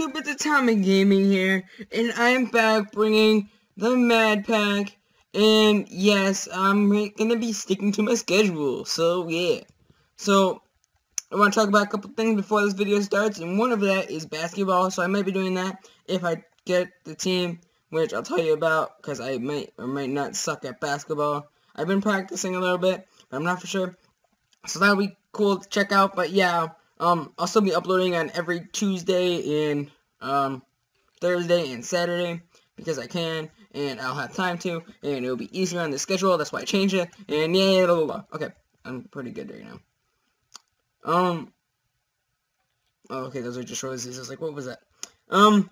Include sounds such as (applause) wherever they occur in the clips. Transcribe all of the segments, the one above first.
YouTube? It's Atomic Gaming here, and I'm back bringing the Mad Pack, and yes, I'm gonna be sticking to my schedule, so yeah. So, I want to talk about a couple things before this video starts, and one of that is basketball, so I might be doing that if I get the team, which I'll tell you about, because I might or might not suck at basketball. I've been practicing a little bit, but I'm not for sure. So that'll be cool to check out, but yeah, um, I'll still be uploading on every Tuesday and um, Thursday and Saturday because I can and I'll have time to and it'll be easier on the schedule. That's why I changed it. And yeah, blah, blah, blah. okay, I'm pretty good right now. Um. Oh, okay, those are just roses. I was like, what was that? Um.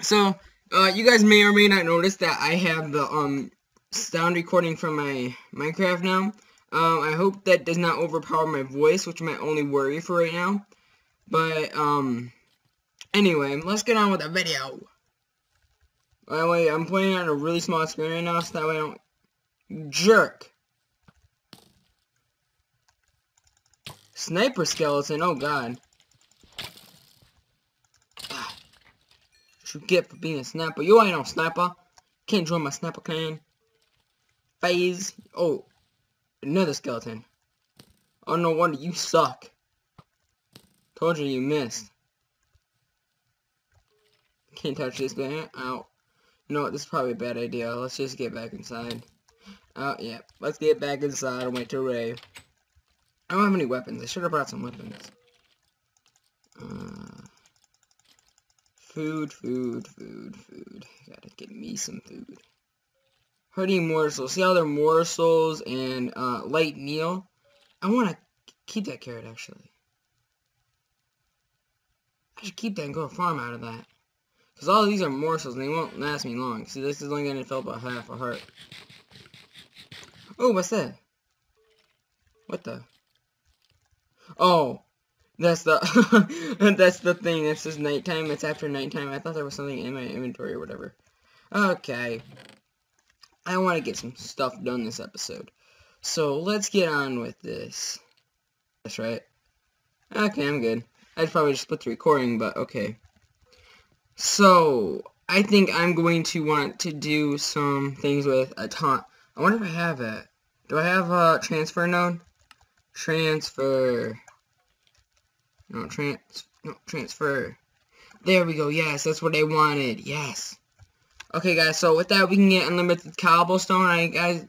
So, uh, you guys may or may not notice that I have the um sound recording from my Minecraft now. Um, I hope that does not overpower my voice, which my only worry for right now. But, um, anyway, let's get on with the video. By the way, I'm playing on a really small screen right now, so that way I don't jerk. Sniper skeleton, oh god. (sighs) What you get for being a sniper? You ain't no sniper. Can't join my sniper clan. Phase. Oh, Another skeleton. Oh, no wonder you suck. Told you you missed. Can't touch this guy. Ow. You know what? This is probably a bad idea. Let's just get back inside. Oh, yeah. Let's get back inside and wait to Ray. I don't have any weapons. I should have brought some weapons. Uh, food, food, food, food. Gotta get me some food. Hurting morsels. See how they're morsels and uh, light meal? I want to keep that carrot, actually. I should keep that and go farm out of that. Because all these are morsels and they won't last me long. See, this is only going to fill about half a heart. Oh, what's that? What the? Oh, that's the (laughs) that's the thing. This is nighttime. It's after nighttime. I thought there was something in my inventory or whatever. Okay. I want to get some stuff done this episode. So let's get on with this. That's right. Okay, I'm good. I'd probably just split the recording, but okay. So, I think I'm going to want to do some things with a ton. I wonder if I have it. Do I have a transfer node? Transfer. No, trans. No, transfer. There we go. Yes, that's what I wanted. Yes. Okay, guys, so with that, we can get unlimited cobblestone. I guys.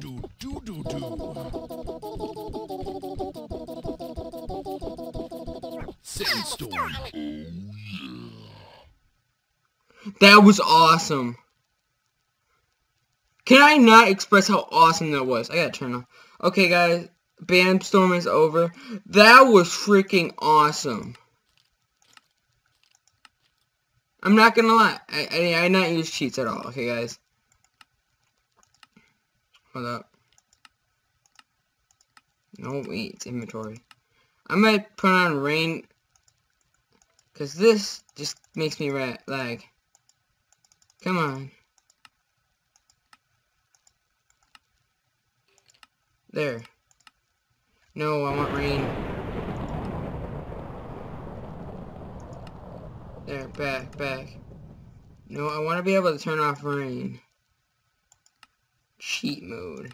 Do. Sandstorm. That was awesome. Can I not express how awesome that was? I gotta turn off. Okay, guys. Bam Storm is over. That was freaking awesome. I'm not gonna lie. I, I, I not use cheats at all. Okay, guys. Hold up. No, wait. It's inventory. I might put on rain. Because this just makes me lag. Come on. There. No, I want rain. There, back, back. No, I want to be able to turn off rain. Cheat mode.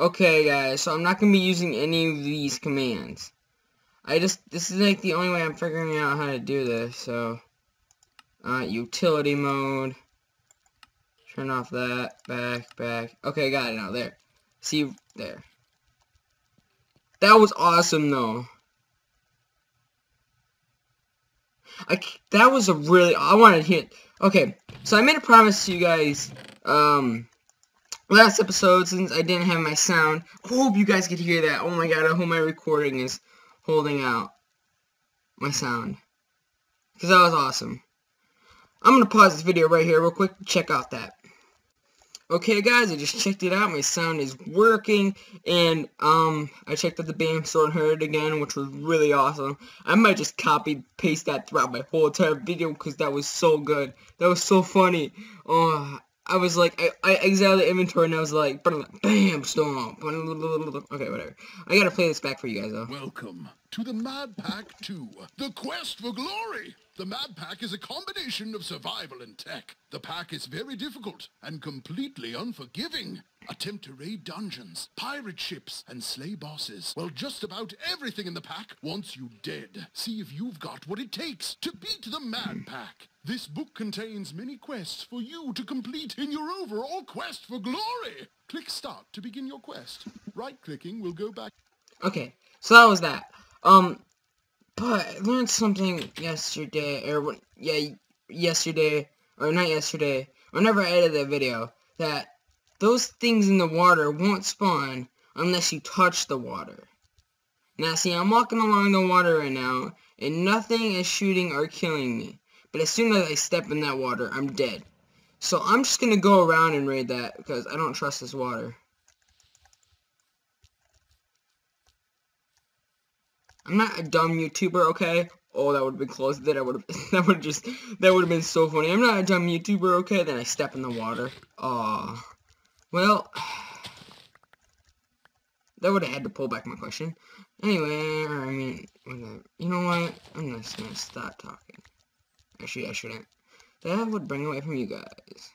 Okay, guys, so I'm not going to be using any of these commands. I just, this is like the only way I'm figuring out how to do this, so... Uh, utility mode. Turn off that. Back, back. Okay, got it now. There. See, there. That was awesome, though. I, that was a really, I wanted to hit, okay, so I made a promise to you guys, um, last episode, since I didn't have my sound, I hope you guys could hear that, oh my god, I hope my recording is holding out my sound, because that was awesome. I'm going to pause this video right here real quick to check out that. Okay guys, I just checked it out, my sound is working, and um, I checked out the BAM storm and heard it again, which was really awesome. I might just copy paste that throughout my whole entire video, because that was so good. That was so funny. Oh, I was like, I, I exited the inventory and I was like, BAM storm. (laughs) Okay, whatever. I gotta play this back for you guys though. Welcome to the Mad Pack 2, the quest for glory. The Mad Pack is a combination of survival and tech. The pack is very difficult and completely unforgiving. Attempt to raid dungeons, pirate ships, and slay bosses. Well, just about everything in the pack wants you dead. See if you've got what it takes to beat the Mad Pack. This book contains many quests for you to complete in your overall quest for glory. Click Start to begin your quest. Right-clicking will go back Okay, so that was that. Um, but I learned something yesterday, or yeah, yesterday, or not yesterday, whenever I edited that video, that those things in the water won't spawn unless you touch the water. Now, see, I'm walking along the water right now, and nothing is shooting or killing me. But as soon as I step in that water, I'm dead. So I'm just gonna go around and raid that, because I don't trust this water. I'm not a dumb YouTuber, okay? Oh, that would have been close. (laughs) That I would have. That would just. That would have been so funny. I'm not a dumb YouTuber, okay? Then I step in the water. Aw. Well. (sighs) That would have had to pull back my question. Anyway, I mean. You know what? I'm just gonna stop talking. Actually, I shouldn't. That would bring away from you guys.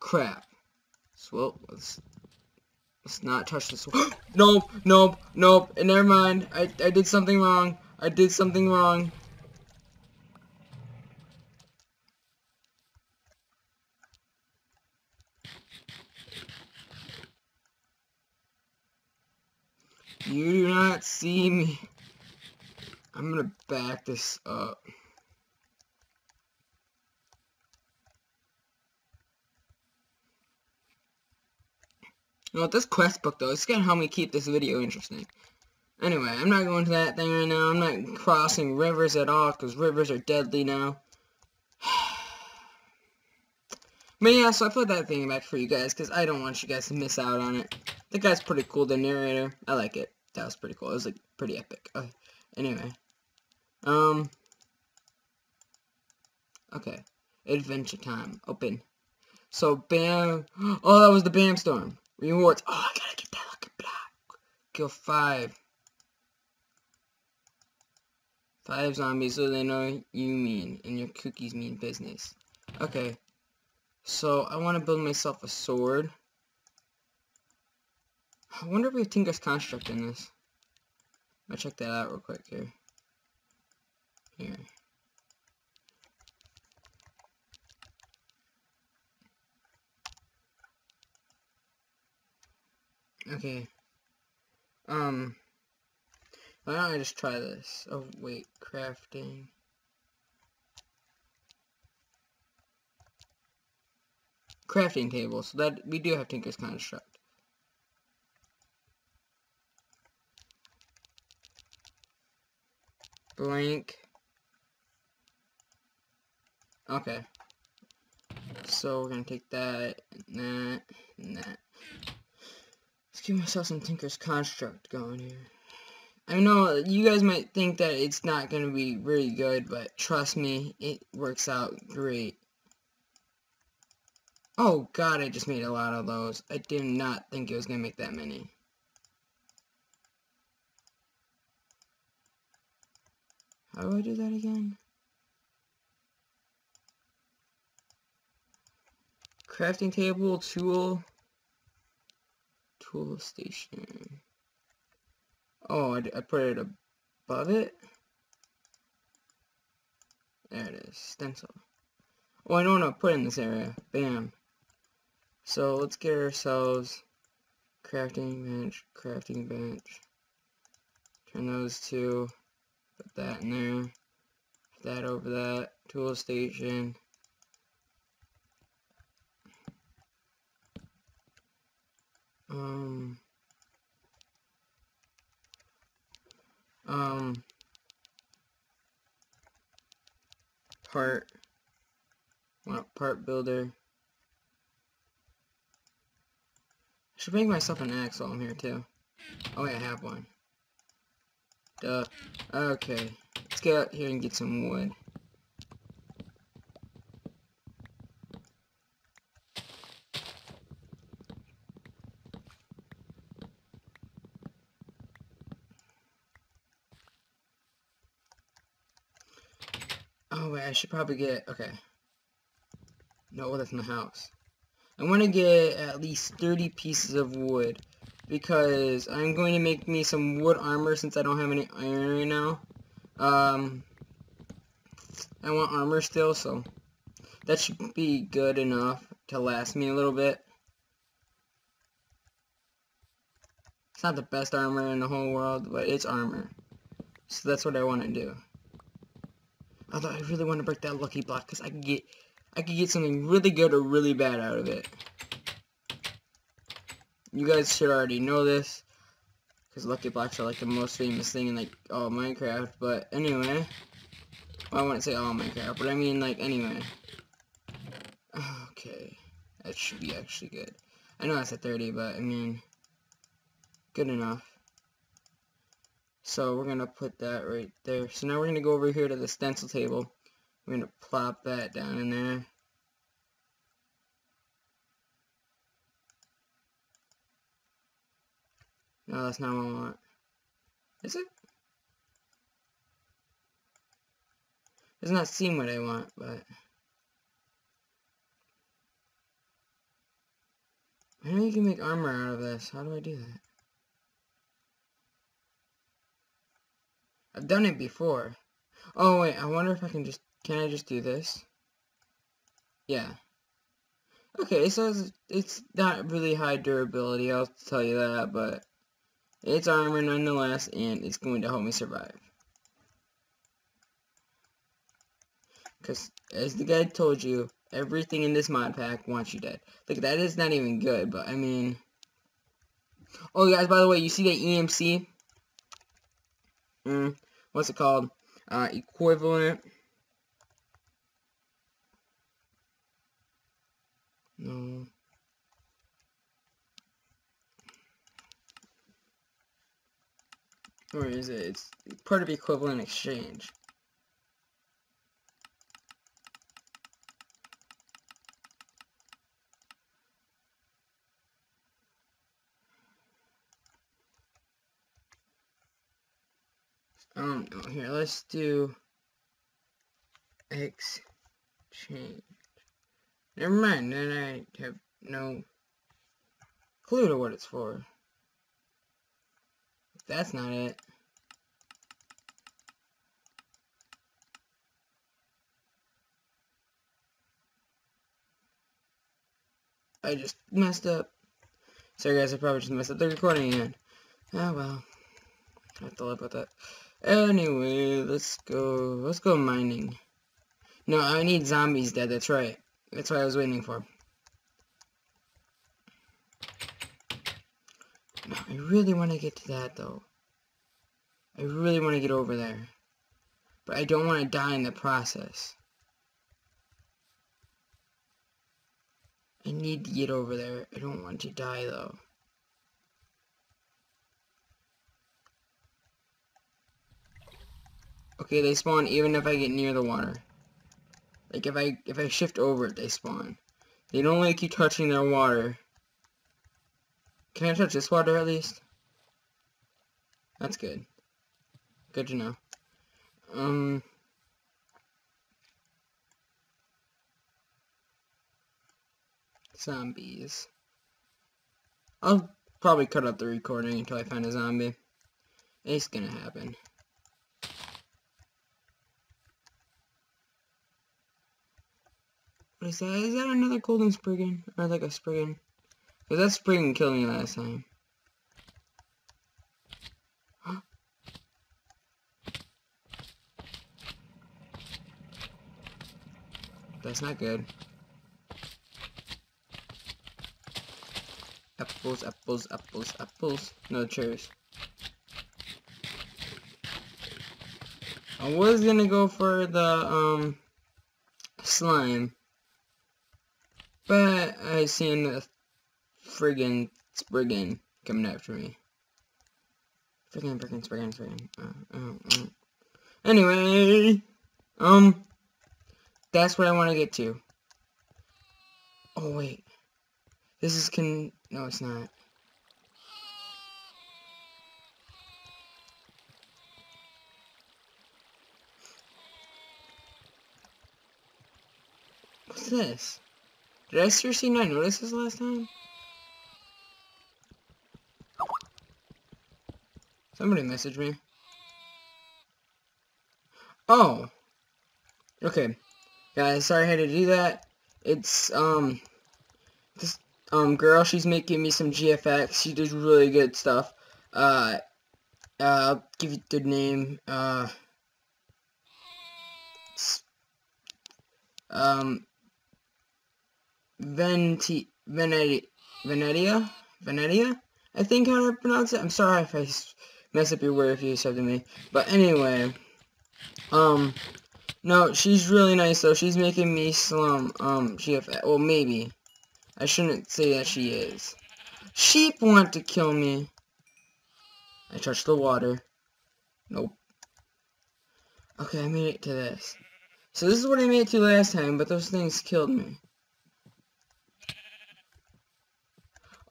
Crap. So, well, let's Let's not touch this one. (gasps) nope, nope, nope. And never mind. I, I did something wrong. I did something wrong. You do not see me. I'm gonna back this up. You know, this quest book, though, it's gonna help me keep this video interesting. Anyway, I'm not going to that thing right now. I'm not crossing rivers at all, because rivers are deadly now. (sighs) but yeah, so I put that thing back for you guys, because I don't want you guys to miss out on it. The guy's pretty cool, the narrator. I like it. That was pretty cool. It was, like, pretty epic. Okay. Anyway. Um. Okay. Adventure time. Open. So, bam. Oh, that was the Bam Storm. Rewards. Oh, I gotta get that lucky block. Kill five. Five zombies so they know you mean and your cookies mean business. Okay. So, I want to build myself a sword. I wonder if we have Tinker's Construct in this. I'll check that out real quick here. Here. Okay. Um. Why don't I just try this? Oh, wait. Crafting. Crafting table. So that we do have Tinker's Construct. Blank. Okay. So we're gonna take that, and that, and that. Give myself some Tinker's Construct going here. I know you guys might think that it's not going to be really good, but trust me, it works out great. Oh god, I just made a lot of those. I did not think it was going to make that many. How do I do that again? Crafting table, tool, tool station. Oh, I, I put it above it? There it is, stencil. Oh, I don't want to put in this area. Bam. So, let's get ourselves crafting bench, crafting bench. Turn those two. Put that in there. Put that over that. Tool station. Um... um, part, well, part builder, I Should make myself an axe while I'm here too. Oh wait, I have one. Duh. Okay. Let's get out here and get some wood. Wait, I should probably get, okay. No, that's my house. I want to get at least 30 pieces of wood because I'm going to make me some wood armor since I don't have any iron right now. Um, I want armor still, so that should be good enough to last me a little bit. It's not the best armor in the whole world, but it's armor. So that's what I want to do. Although I really want to break that lucky block because I can get I could get something really good or really bad out of it. You guys should already know this because lucky blocks are like the most famous thing in like all Minecraft. But anyway, well, I wouldn't say all Minecraft, but I mean like anyway. Okay, that should be actually good. I know that's at 30, but I mean, good enough. So we're going to put that right there. So now we're going to go over here to the stencil table. We're going to plop that down in there. No, that's not what I want. Is it? It's not seem what I want, but... I know you can make armor out of this. How do I do that? I've done it before. Oh, wait, I wonder if I can just... Can I just do this? Yeah. Okay, so it's, it's not really high durability, I'll tell you that, but... It's armor nonetheless, and it's going to help me survive. Because, as the guy told you, everything in this mod pack wants you dead. Like, that is not even good, but, I mean... Oh, guys, by the way, you see that EMC? Mm, what's it called? Uh, equivalent. No. Where is it? It's part of equivalent exchange. Um, here, let's do exchange. Never mind, then I have no clue to what it's for. That's not it. I just messed up. Sorry guys, I probably just messed up the recording again. Oh well. I have to live with it. Anyway, let's go, let's go mining. No, I need zombies dead, that's right. That's what I was waiting for. No, I really want to get to that, though. I really want to get over there. But I don't want to die in the process. I need to get over there. I don't want to die, though. Okay, they spawn even if I get near the water. Like if I if I shift over it, they spawn. They don't like you touching their water. Can I touch this water at least? That's good. Good to know. Um Zombies. I'll probably cut out the recording until I find a zombie. It's gonna happen. What is that? Is that another golden spriggan? Or like a spriggan? Because that spriggan killed me last time. (gasps) That's not good. Apples, apples, apples, apples. No cherries. I was gonna go for the, um, slime. But I seen a friggin' spriggin' coming after me. Friggin', friggin', Spriggan, Spriggan. Uh, uh, uh. Anyway, um, that's what I want to get to. Oh, wait. This is can. No, it's not. What's this? Did I seriously not notice this last time? Somebody messaged me. Oh. Okay. Guys, sorry I had to do that. It's, um, this, um, girl, she's making me some GFX. She does really good stuff. Uh, uh, I'll give you the name. Uh, um, Venti, Venetia, Venetia, Venetia, I think how to pronounce it. I'm sorry if I mess up your word if you said to me. But anyway, um, no, she's really nice though. She's making me slum, um, GF, well maybe. I shouldn't say that she is. Sheep want to kill me. I touched the water. Nope. Okay, I made it to this. So this is what I made it to last time, but those things killed me.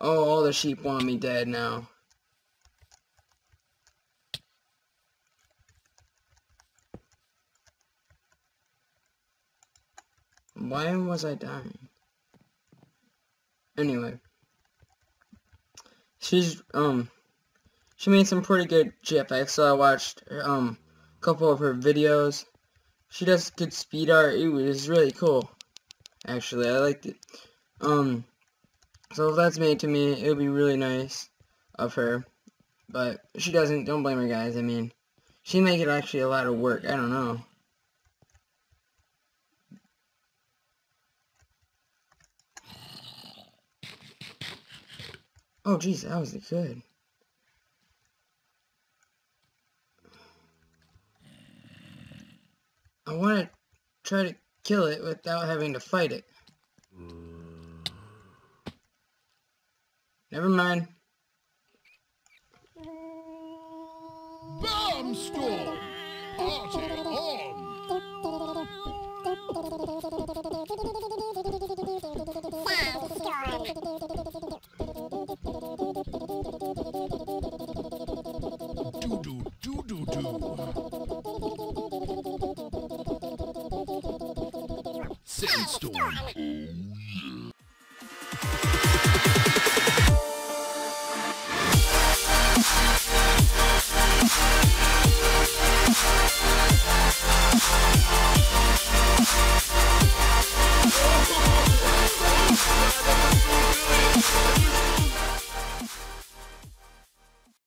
Oh, all the sheep want me dead now. Why was I dying? Anyway. She's, um, she made some pretty good GFX, so I watched, um, a couple of her videos. She does good speed art. It was really cool. Actually, I liked it. Um, so if that's made to me, it would be really nice of her. But she doesn't, don't blame her guys, I mean, she make it actually a lot of work, I don't know. Oh jeez, that was good. I want to try to kill it without having to fight it. Never mind. Bam storm! Party on! Sandstorm.